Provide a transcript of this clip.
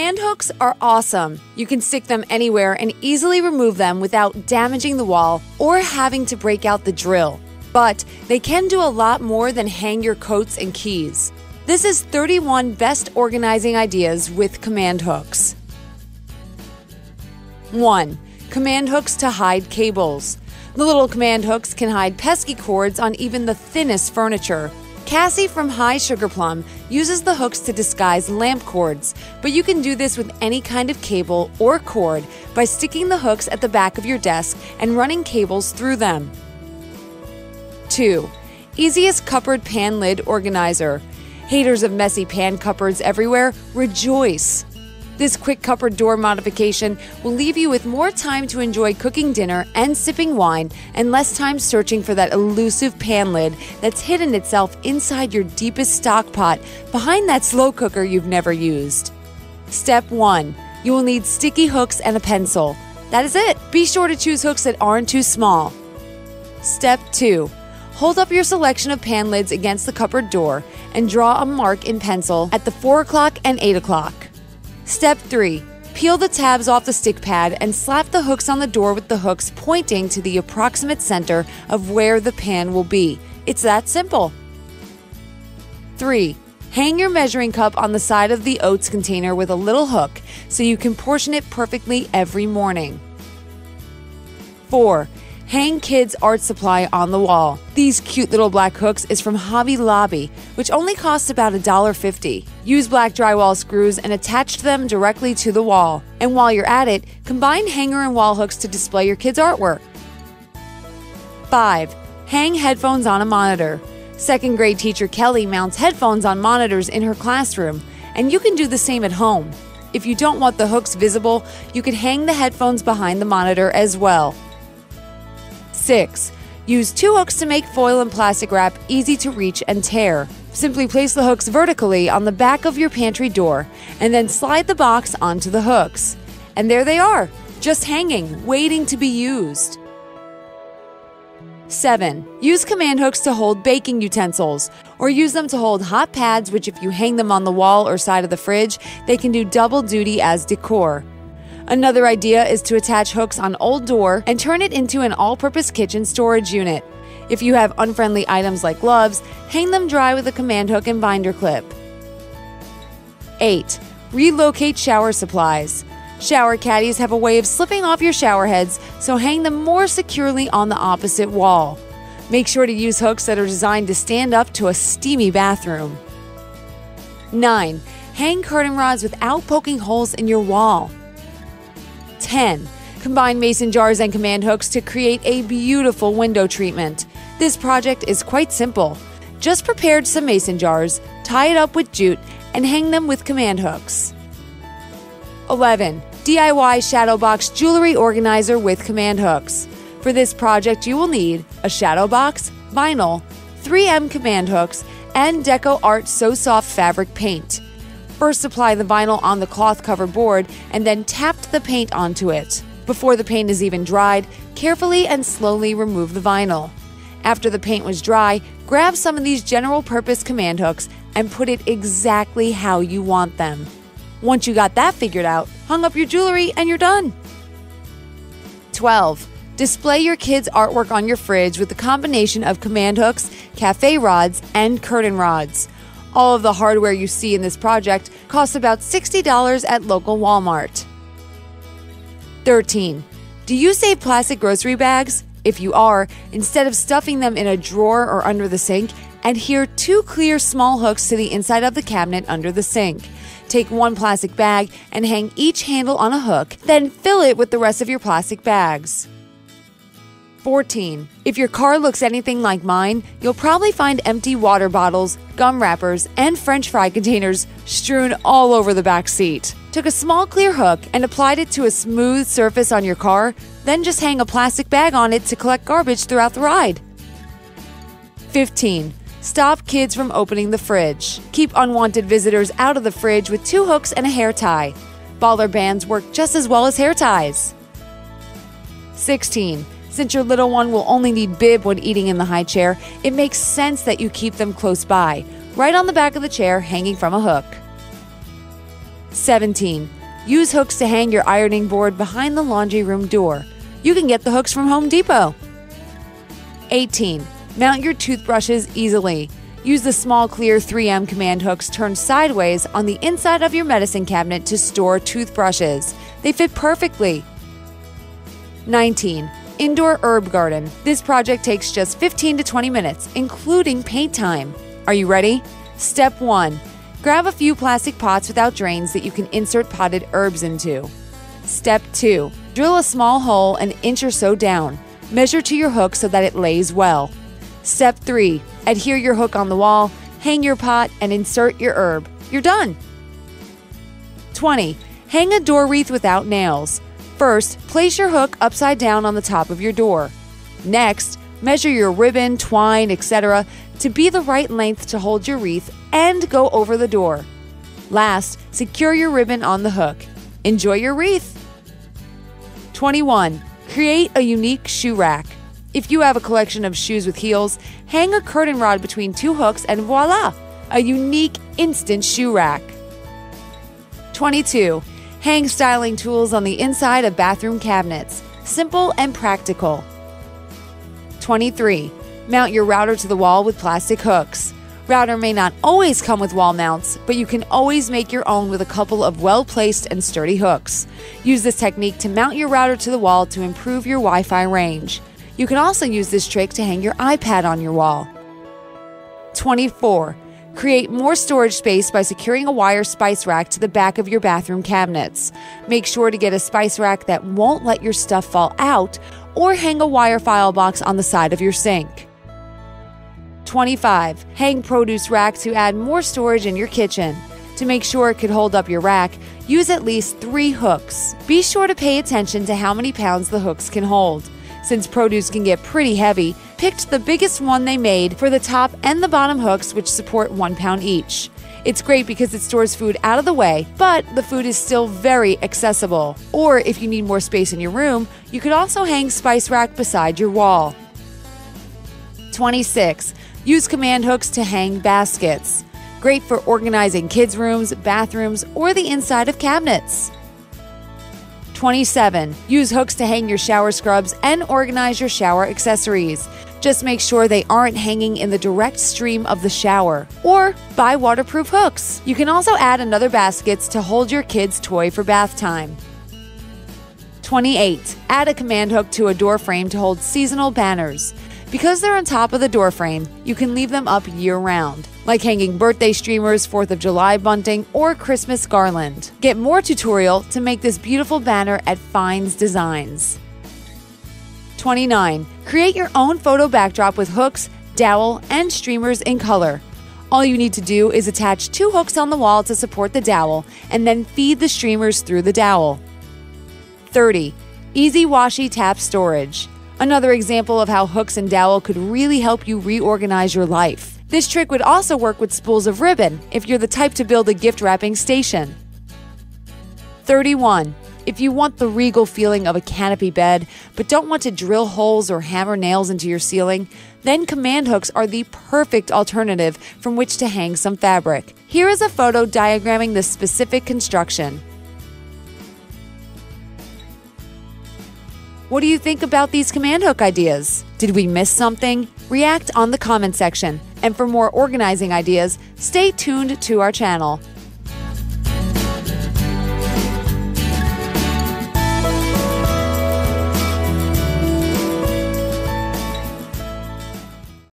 Command hooks are awesome. You can stick them anywhere and easily remove them without damaging the wall or having to break out the drill. But they can do a lot more than hang your coats and keys. This is 31 best organizing ideas with command hooks. 1. Command hooks to hide cables. The little command hooks can hide pesky cords on even the thinnest furniture. Cassie from Hi Sugarplum uses the hooks to disguise lamp cords, but you can do this with any kind of cable or cord by sticking the hooks at the back of your desk and running cables through them. 2. Easiest cupboard pan lid organizer. Haters of messy pan cupboards everywhere, rejoice! This quick cupboard door modification will leave you with more time to enjoy cooking dinner and sipping wine, and less time searching for that elusive pan lid that's hidden itself inside your deepest stock pot behind that slow cooker you've never used. Step 1 You will need sticky hooks and a pencil. That is it. Be sure to choose hooks that aren't too small. Step 2 Hold up your selection of pan lids against the cupboard door and draw a mark in pencil at the 4 o'clock and 8 o'clock. Step 3. Peel the tabs off the stick pad and slap the hooks on the door with the hooks pointing to the approximate center of where the pan will be. It's that simple. 3. Hang your measuring cup on the side of the oats container with a little hook so you can portion it perfectly every morning. 4. Hang Kids Art Supply on the wall. These cute little black hooks is from Hobby Lobby, which only costs about $1.50. Use black drywall screws and attach them directly to the wall. And while you're at it, combine hanger and wall hooks to display your kids' artwork. 5. Hang headphones on a monitor. Second grade teacher Kelly mounts headphones on monitors in her classroom, and you can do the same at home. If you don't want the hooks visible, you can hang the headphones behind the monitor as well. 6. Use two hooks to make foil and plastic wrap easy to reach and tear. Simply place the hooks vertically on the back of your pantry door and then slide the box onto the hooks. And there they are, just hanging, waiting to be used. 7. Use command hooks to hold baking utensils, or use them to hold hot pads, which, if you hang them on the wall or side of the fridge, they can do double duty as decor. Another idea is to attach hooks on old door and turn it into an all purpose kitchen storage unit. If you have unfriendly items like gloves, hang them dry with a command hook and binder clip. 8. Relocate shower supplies. Shower caddies have a way of slipping off your shower heads, so hang them more securely on the opposite wall. Make sure to use hooks that are designed to stand up to a steamy bathroom. 9. Hang curtain rods without poking holes in your wall. 10. Combine mason jars and command hooks to create a beautiful window treatment. This project is quite simple. Just prepare some mason jars, tie it up with jute, and hang them with command hooks. 11. DIY shadow box jewelry organizer with command hooks. For this project, you will need a shadow box, vinyl, 3M command hooks, and DecoArt SoSoft fabric paint. First, apply the vinyl on the cloth covered board and then tap the paint onto it. Before the paint is even dried, carefully and slowly remove the vinyl. After the paint was dry, grab some of these general purpose command hooks and put it exactly how you want them. Once you got that figured out, hung up your jewelry and you're done. 12. Display your kids' artwork on your fridge with a combination of command hooks, cafe rods, and curtain rods. All of the hardware you see in this project costs about $60 at local Walmart. 13. Do you save plastic grocery bags? If you are, instead of stuffing them in a drawer or under the sink, adhere two clear small hooks to the inside of the cabinet under the sink. Take one plastic bag and hang each handle on a hook, then fill it with the rest of your plastic bags. 14. If your car looks anything like mine, you'll probably find empty water bottles, gum wrappers, and french fry containers strewn all over the back seat. Took a small clear hook and applied it to a smooth surface on your car, then just hang a plastic bag on it to collect garbage throughout the ride. 15. Stop kids from opening the fridge. Keep unwanted visitors out of the fridge with two hooks and a hair tie. Baller bands work just as well as hair ties. 16. Since your little one will only need bib when eating in the high chair, it makes sense that you keep them close by, right on the back of the chair, hanging from a hook. 17. Use hooks to hang your ironing board behind the laundry room door. You can get the hooks from Home Depot. 18. Mount your toothbrushes easily. Use the small clear 3M command hooks turned sideways on the inside of your medicine cabinet to store toothbrushes. They fit perfectly. 19. Indoor herb garden. This project takes just 15 to 20 minutes, including paint time. Are you ready? Step 1. Grab a few plastic pots without drains that you can insert potted herbs into. Step 2. Drill a small hole an inch or so down. Measure to your hook so that it lays well. Step 3. Adhere your hook on the wall, hang your pot, and insert your herb. You're done. 20. Hang a door wreath without nails. First, place your hook upside down on the top of your door. Next, measure your ribbon, twine, etc. to be the right length to hold your wreath and go over the door. Last, secure your ribbon on the hook. Enjoy your wreath. 21. Create a unique shoe rack. If you have a collection of shoes with heels, hang a curtain rod between two hooks and voila, a unique instant shoe rack. 22. Hang styling tools on the inside of bathroom cabinets. Simple and practical. 23. Mount your router to the wall with plastic hooks. Router may not always come with wall mounts, but you can always make your own with a couple of well placed and sturdy hooks. Use this technique to mount your router to the wall to improve your Wi Fi range. You can also use this trick to hang your iPad on your wall. 24. Create more storage space by securing a wire spice rack to the back of your bathroom cabinets. Make sure to get a spice rack that won't let your stuff fall out, or hang a wire file box on the side of your sink. 25. Hang produce rack to add more storage in your kitchen. To make sure it could hold up your rack, use at least three hooks. Be sure to pay attention to how many pounds the hooks can hold. Since produce can get pretty heavy, picked the biggest one they made for the top and the bottom hooks, which support one pound each. It's great because it stores food out of the way, but the food is still very accessible. Or if you need more space in your room, you could also hang spice rack beside your wall. 26. Use command hooks to hang baskets. Great for organizing kids' rooms, bathrooms, or the inside of cabinets. 27. Use hooks to hang your shower scrubs and organize your shower accessories. Just make sure they aren't hanging in the direct stream of the shower. Or buy waterproof hooks. You can also add another baskets to hold your kid's toy for bath time. 28. Add a command hook to a door frame to hold seasonal banners. Because they're on top of the door frame, you can leave them up year round, like hanging birthday streamers, 4th of July bunting, or Christmas garland. Get more tutorial to make this beautiful banner at Fynes Designs. 29. Create your own photo backdrop with hooks, dowel, and streamers in color. All you need to do is attach two hooks on the wall to support the dowel and then feed the streamers through the dowel. 30. Easy Washi Tape Storage. Another example of how hooks and dowel could really help you reorganize your life. This trick would also work with spools of ribbon if you're the type to build a gift wrapping station. 31. If you want the regal feeling of a canopy bed, but don't want to drill holes or hammer nails into your ceiling, then command hooks are the perfect alternative from which to hang some fabric. Here is a photo diagramming the specific construction. What do you think about these command hook ideas? Did we miss something? React on the comment section. And for more organizing ideas, stay tuned to our channel.